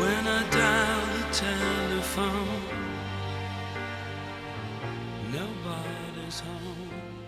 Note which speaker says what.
Speaker 1: when I dial the telephone. Nobody's home.